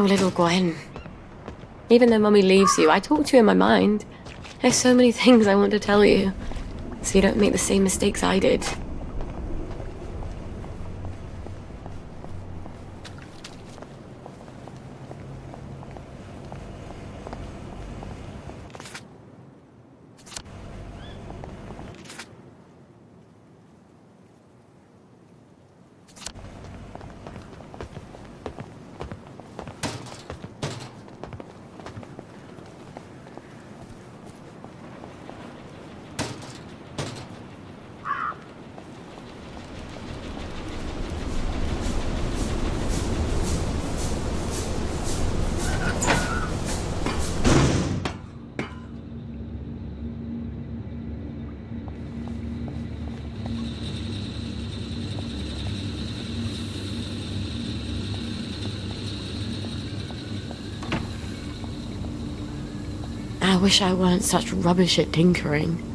Oh, little Gwen. Even though Mummy leaves you, I talk to you in my mind. There's so many things I want to tell you, so you don't make the same mistakes I did. I wish I weren't such rubbish at tinkering.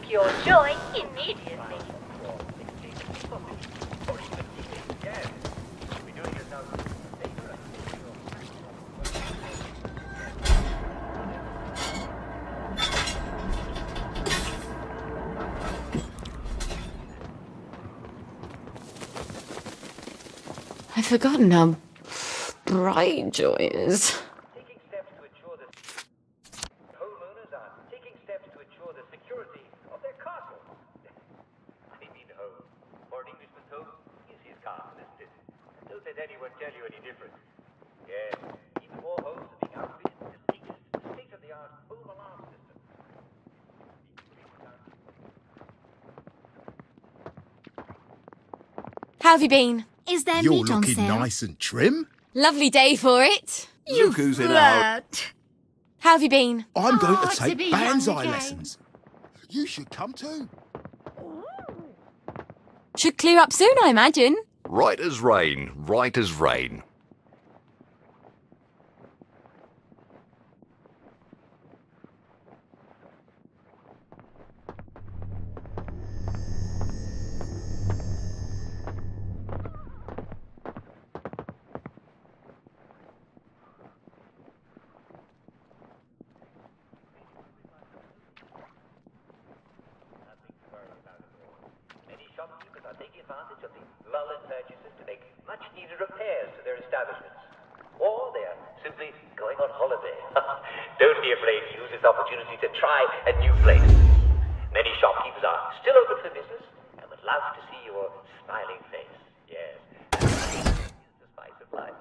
Joy immediately. I've forgotten how bright joy is. taking steps to ensure the homeowners are taking steps to ensure the security of their castle. I mean home. For an Englishman's home is his castle, isn't it? Don't let anyone tell you any different. Yes, even more homes are being outfitted with the latest state-of-the-art home alarm system. How have you been? Is there You're meat on looking nice and trim. Lovely day for it. Look who's in our... How have you been? I'm going Oh, to to take be young bonsai lessons. You should come too. Should clear up soon, I imagine. Right as rain, right as rain. Many shopkeepers are taking advantage of the lull in purchases to make much-needed repairs to their establishments. Or they are simply going on holiday. Be use this opportunity to try a new place. Many shopkeepers are still open for business and would love to see your smiling face. Yes. The spice of life.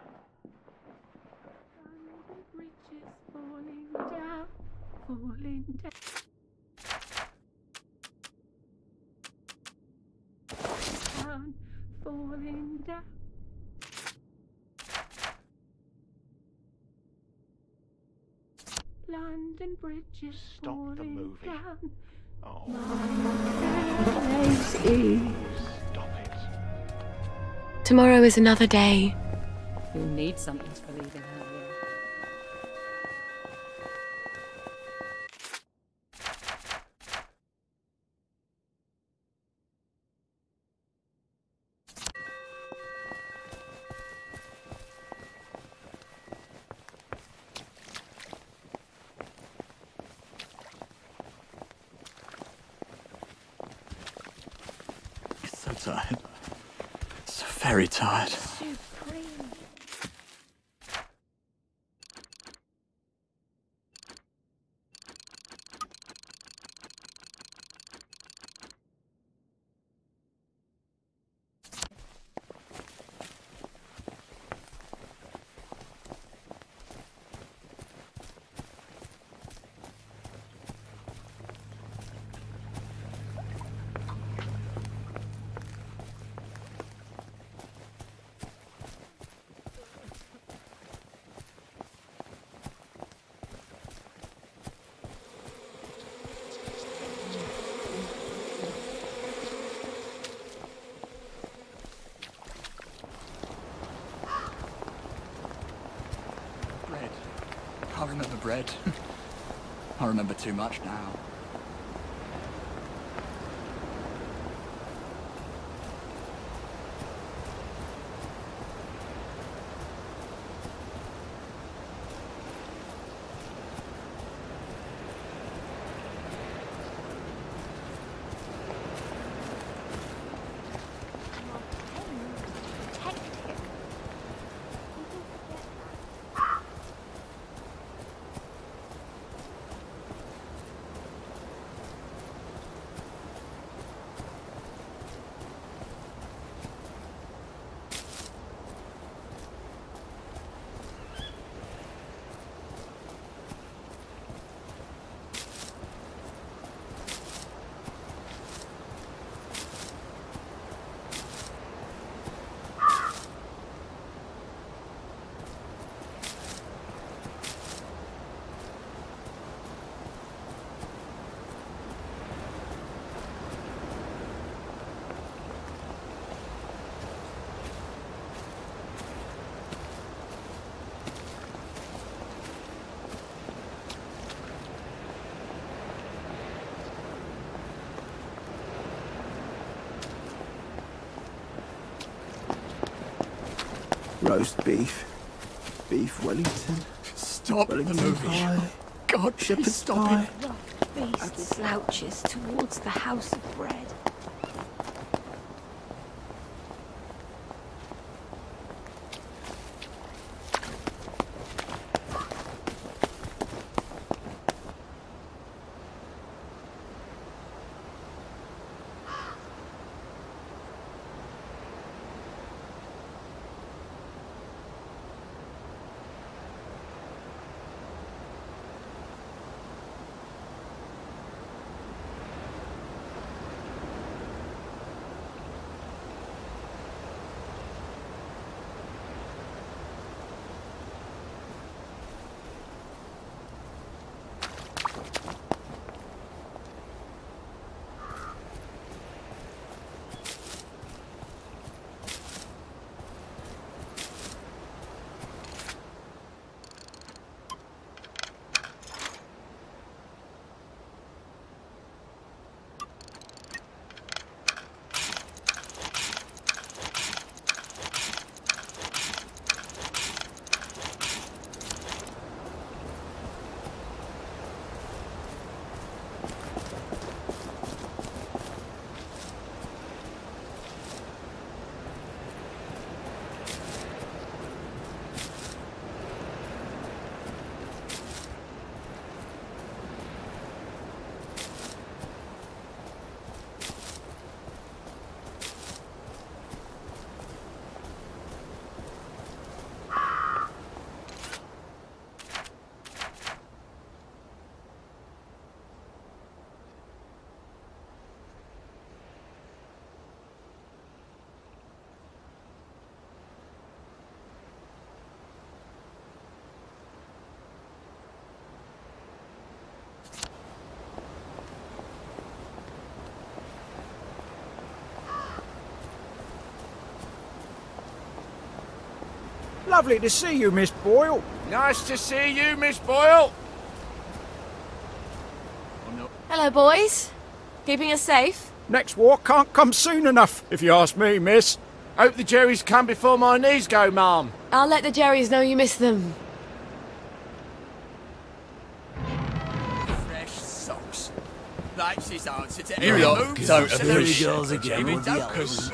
London Bridge is Stop the movie. down. Oh, Place stop it. Tomorrow is another day. You'll need something for leaving her here. So tired. So very tired. Bread. I remember bread. I remember too much now. Roast beef, beef Wellington, Stop the Wellington movie. pie, God, shepherd's stop pie. it. Face slouches towards the house of bread. Lovely to see you, Miss Boyle. Nice to see you, Miss Boyle. Hello, boys. Keeping us safe? Next walk can't come soon enough, if you ask me, miss. Hope the Jerrys come before my knees go, ma'am. I'll let the Jerrys know you miss them. Fresh socks. That's his answer to You every lot move. don't So appreciate the again with the ya? others.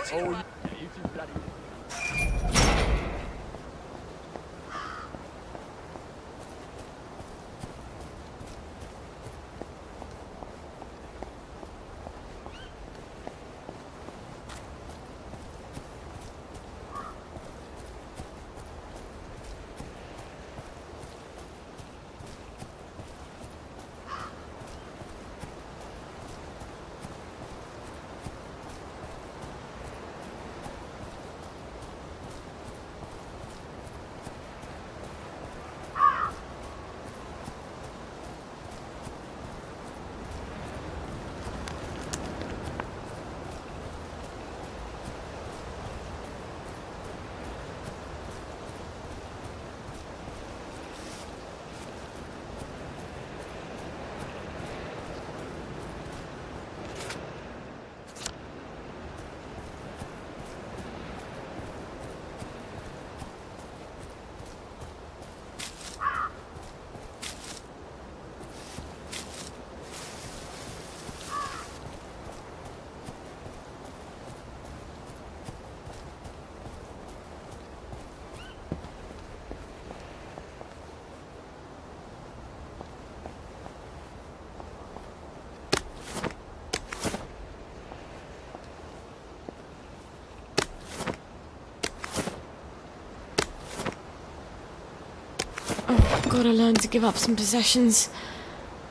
I've got to learn to give up some possessions,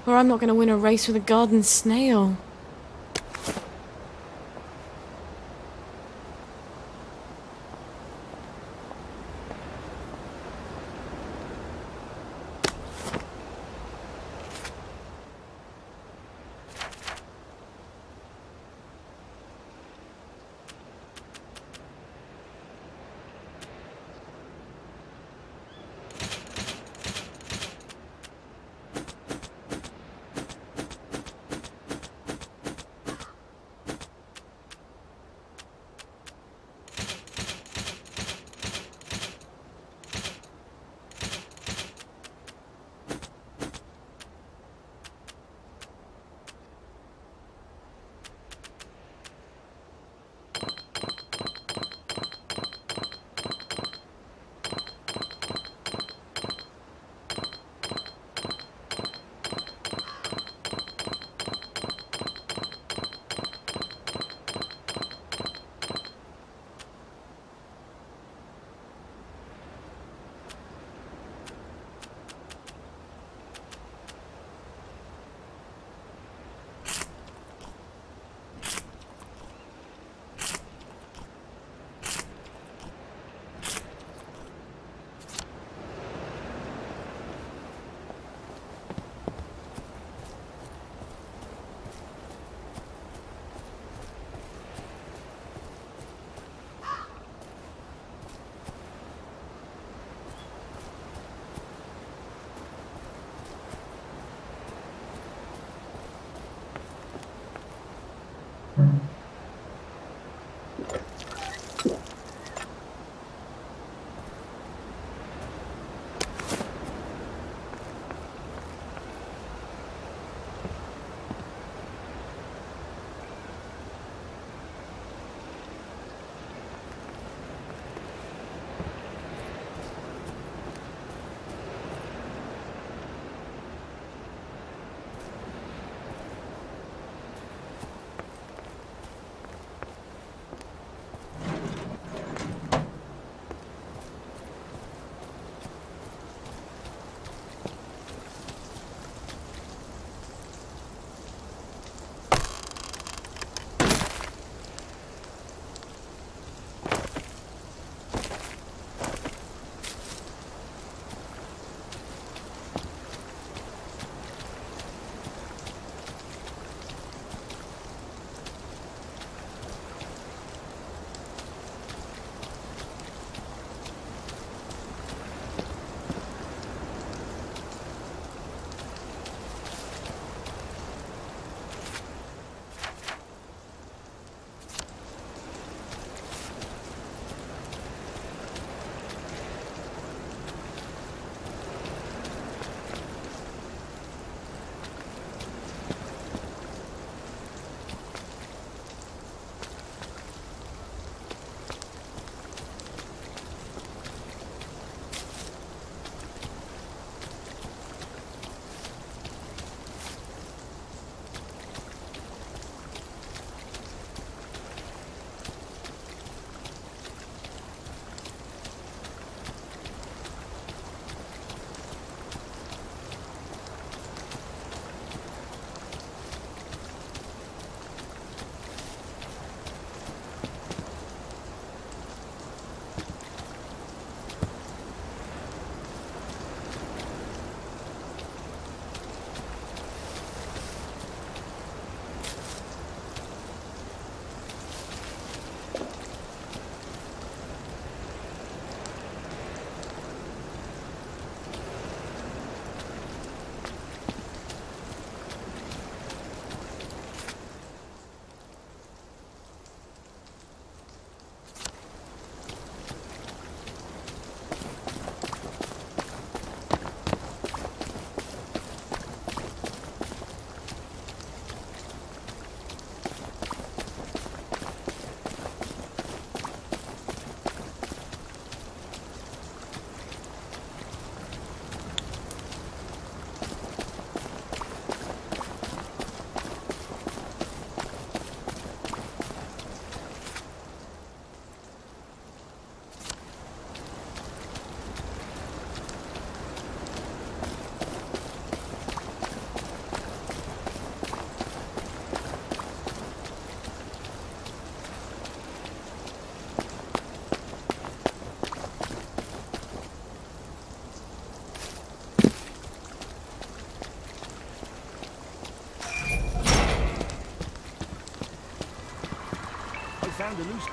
or I'm not going to win a race with a garden snail.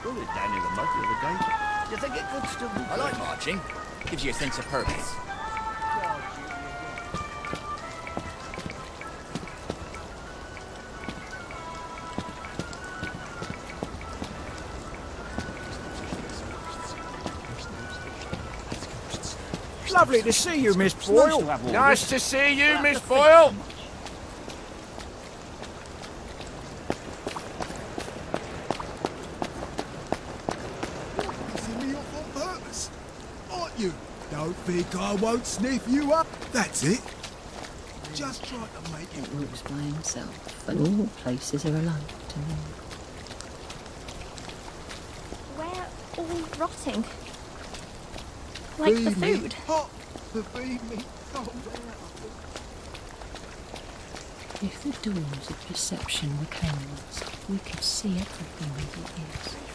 Found a loose down in the mud the other day. You think it could still be? I like marching. Gives you a sense of purpose. Lovely to see you, Miss Boyle. Nice to see you, Miss Boyle. Pissing me off on purpose. Aren't you? Don't think I won't sniff you up. That's it. Just try to make it It moves by himself, and all places are alike to me. We're all rotting. Like the Feed me food. Hot to feed me. Oh, If the doors of perception were closed, we could see everything as it is.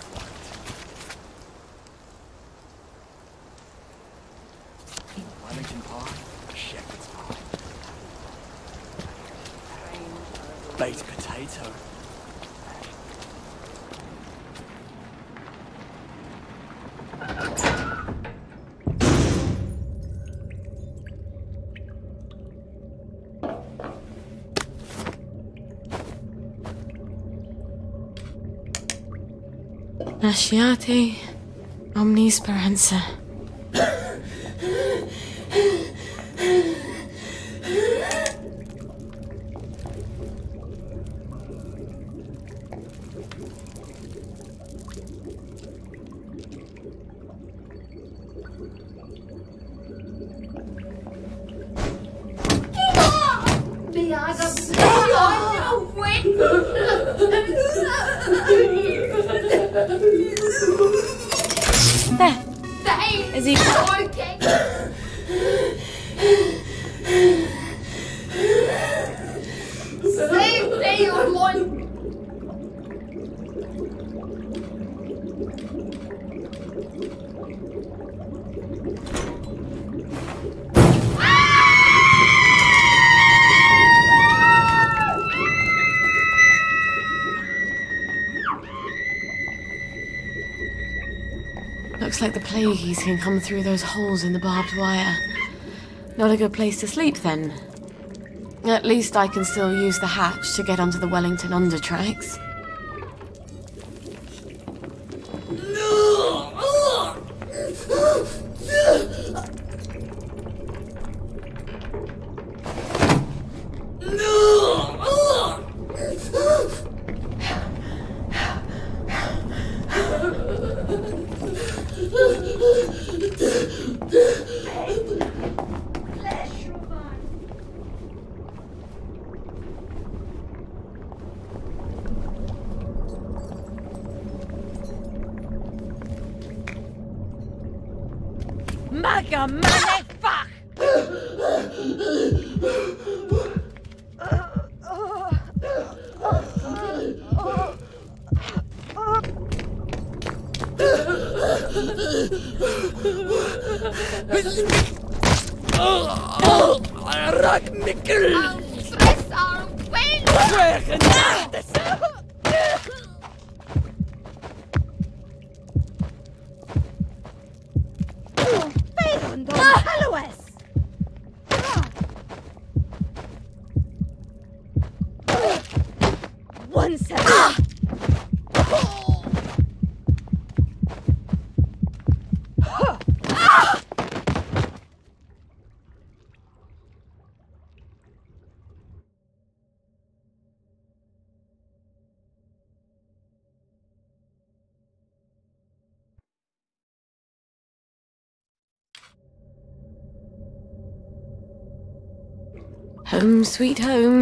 Wellington pie, shepherd's pie. Baked potato. Nasciate omni speranza. Looks like the plagues can come through those holes in the barbed wire. Not a good place to sleep then. At least I can still use the hatch to get onto the Wellington undertracks. Home sweet home.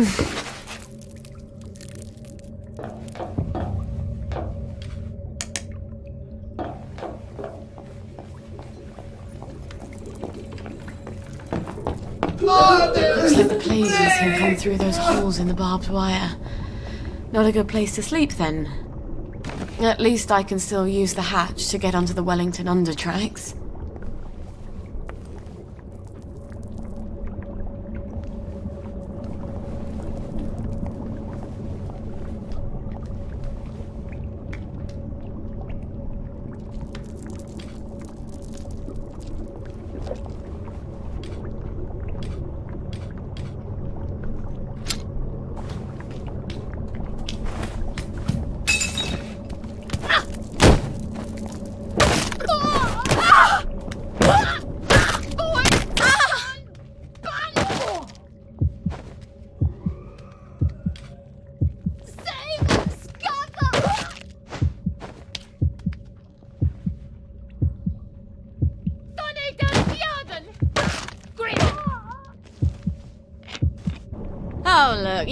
Looks like the plagues can come through those holes in the barbed wire. Not a good place to sleep then. At least I can still use the hatch to get onto the Wellington undertracks.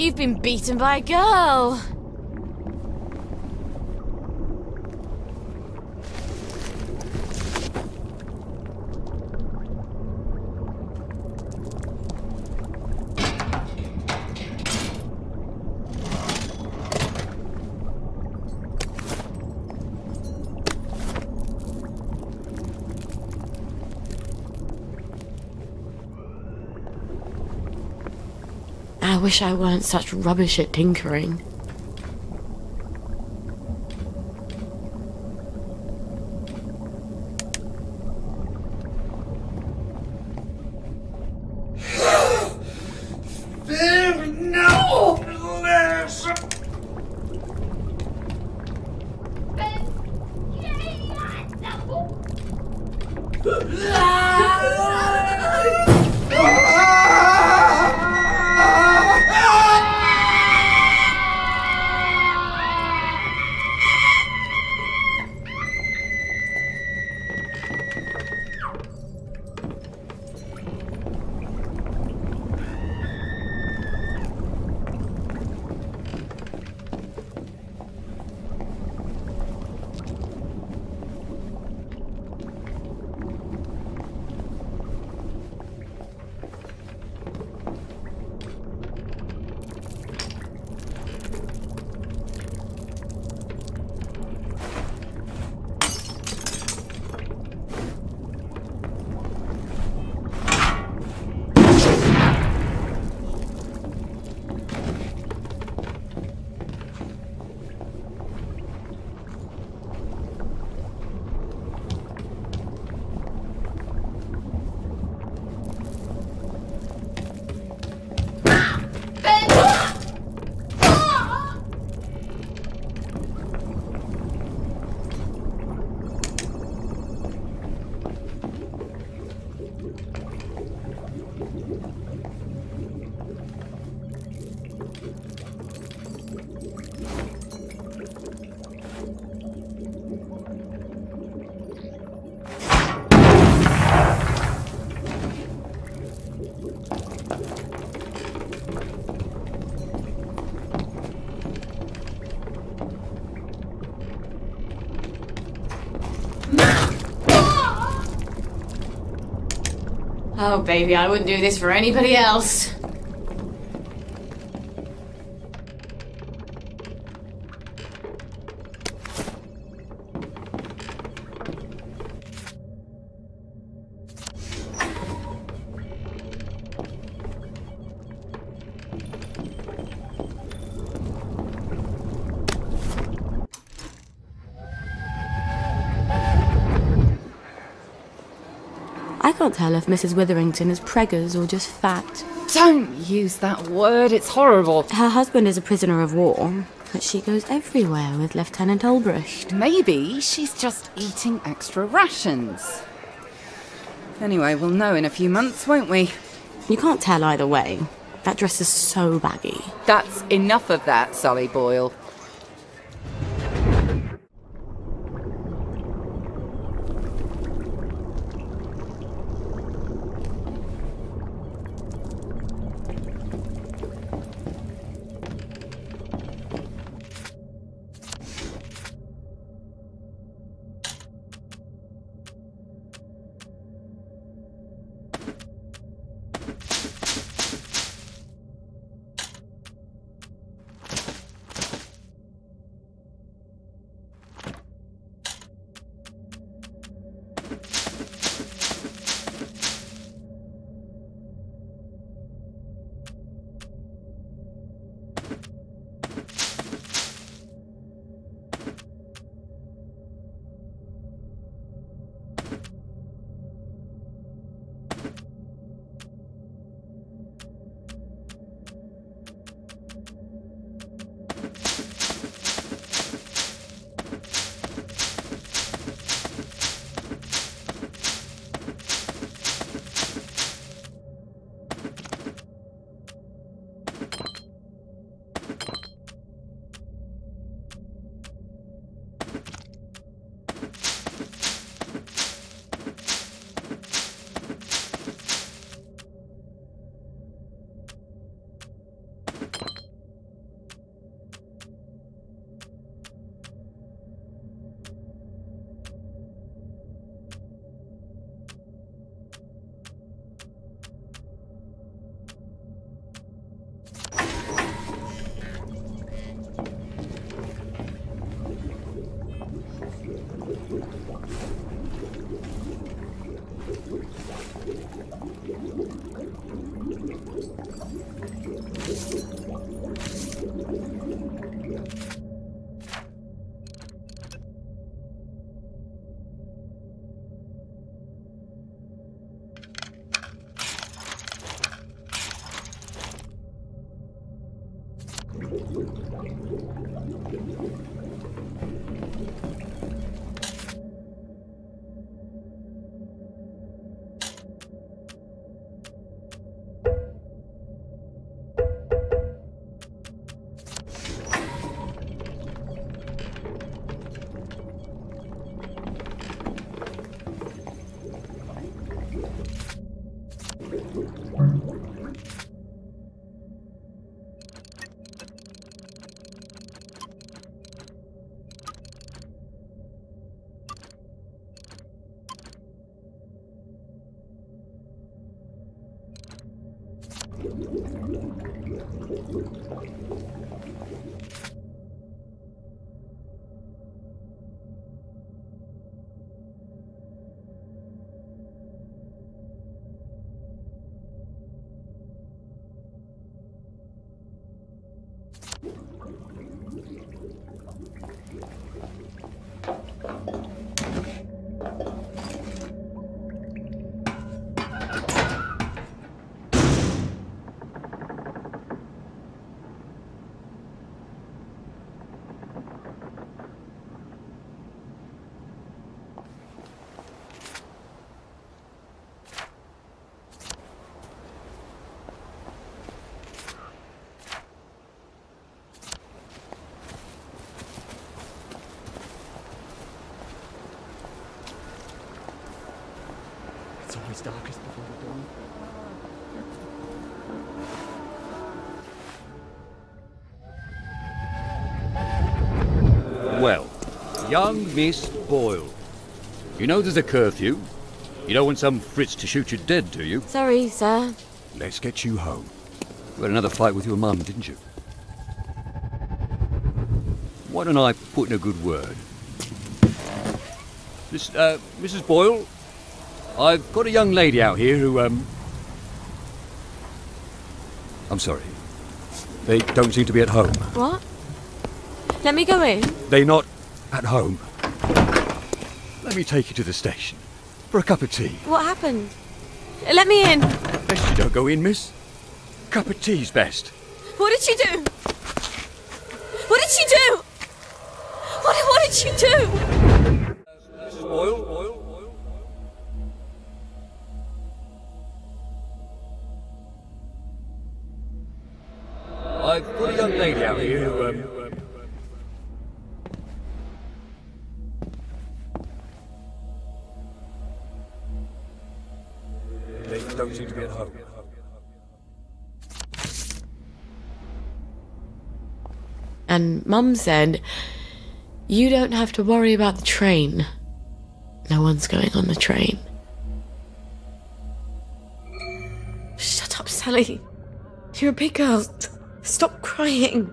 You've been beaten by a girl. I wish I weren't such rubbish at tinkering. Oh, baby, I wouldn't do this for anybody else. Can't tell if Mrs. Witherington is preggers or just fat. Don't use that word, it's horrible. Her husband is a prisoner of war, but she goes everywhere with Lieutenant Ulbricht. Maybe she's just eating extra rations. Anyway, we'll know in a few months, won't we? You can't tell either way. That dress is so baggy. That's enough of that, Sally Boyle. Is darkest before the dawn. Well, young Miss Boyle. You know there's a curfew. You don't want some Fritz to shoot you dead, do you? Sorry, sir. Let's get you home. You had another fight with your mum, didn't you? Why don't I put in a good word? Miss, uh, Mrs. Boyle, I've got a young lady out here who, um... I'm sorry. They don't seem to be at home. What? Let me go in. They're not at home. Let me take you to the station. For a cup of tea. What happened? Let me in. Best you don't go in, miss. Cup of tea's best. What did she do? What did she do? What, what did she do? Mum said, You don't have to worry about the train. No one's going on the train. Shut up, Sally. You're a big girl. Stop crying.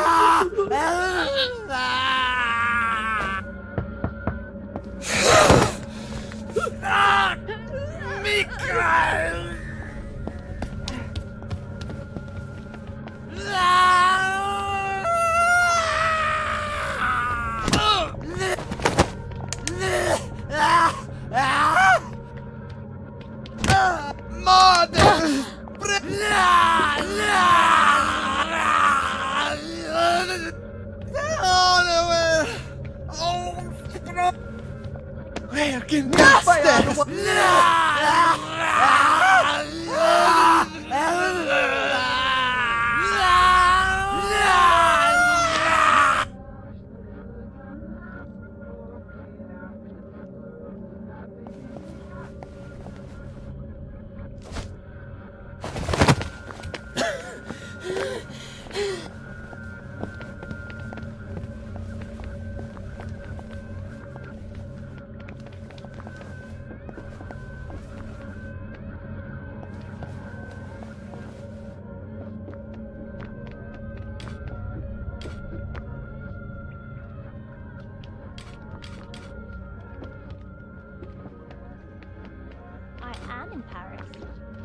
am in Paris.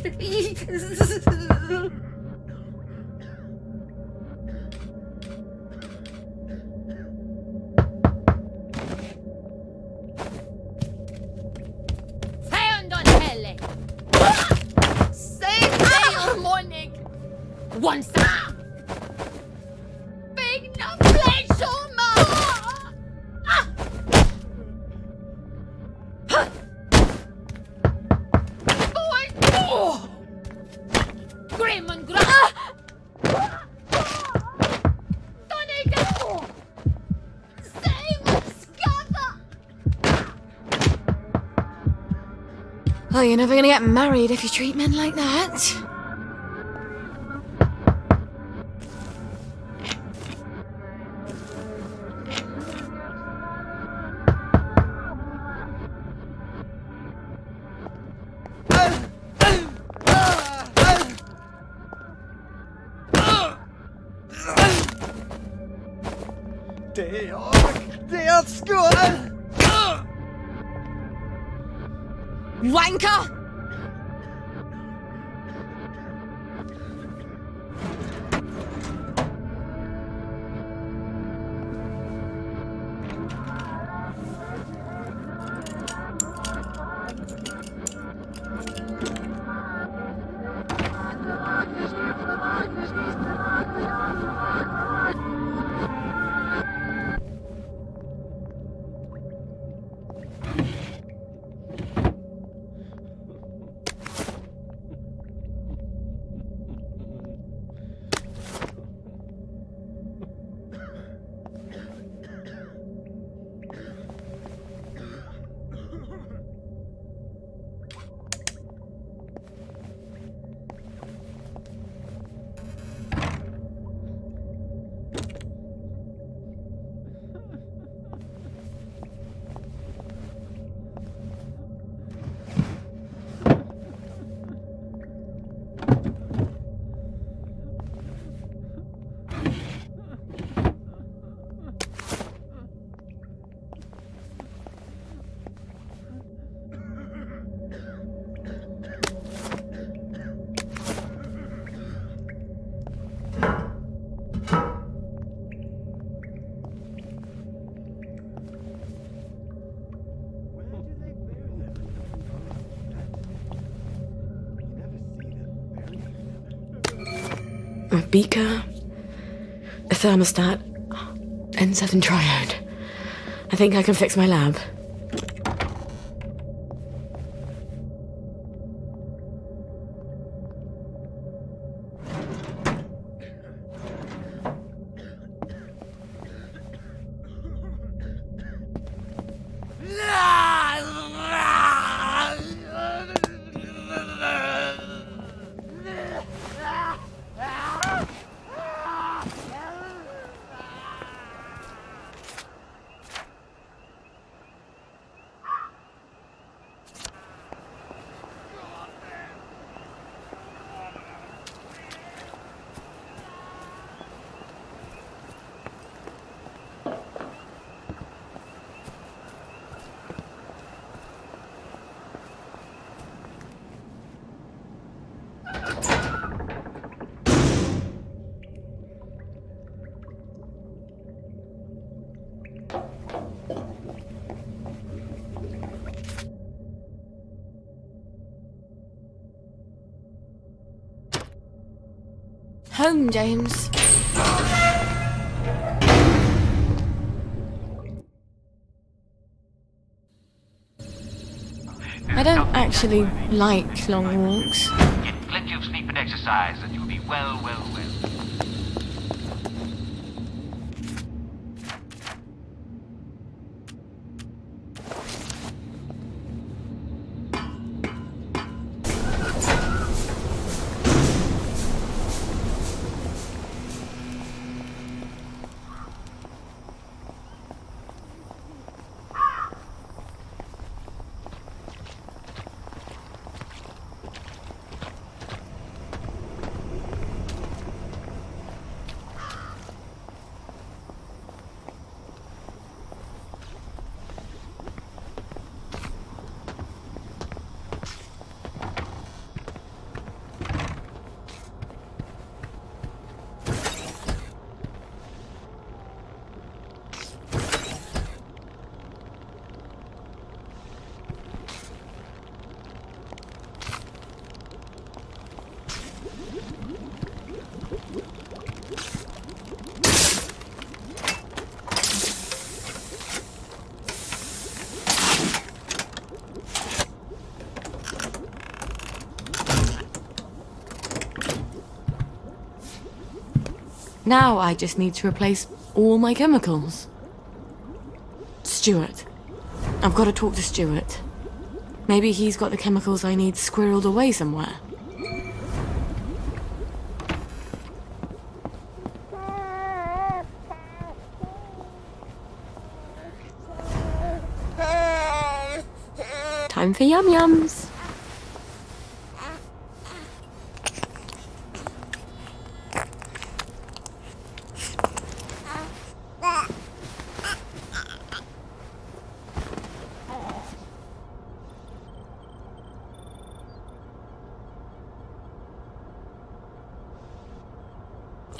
すすすす。Well, you're never gonna get married if you treat men like that. Beaker, a thermostat, and seven triode. I think I can fix my lab. Home, James. I don't actually like long walks. Get plenty of sleep and exercise, and you'll be well, well, well. Now I just need to replace all my chemicals. Stuart. I've got to talk to Stuart. Maybe he's got the chemicals I need squirreled away somewhere. Time for yum yums.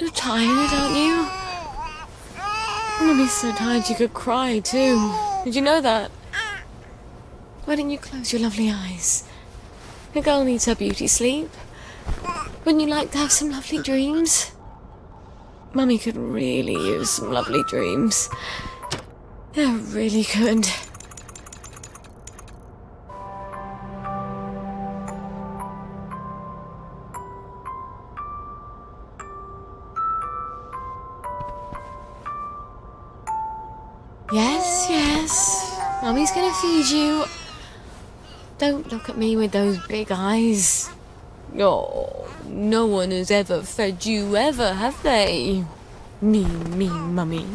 You're tired, aren't you? Mummy's so tired you could cry too. Did you know that? Why don't you close your lovely eyes? A girl needs her beauty sleep. Wouldn't you like to have some lovely dreams? Mummy could really use some lovely dreams. Yeah, really could. At me with those big eyes. Oh, no one has ever fed you ever, have they? Me, me, mummy.